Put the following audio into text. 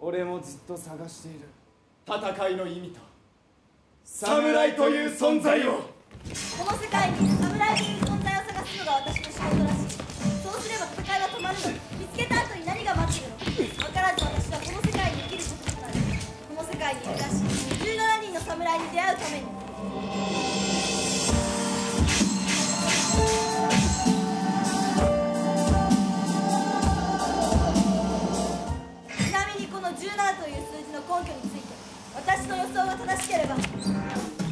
俺もずっと探している。戦いの意味と。侍という存在を。この世界にこの17という数字の根拠について私の予想が正しければ。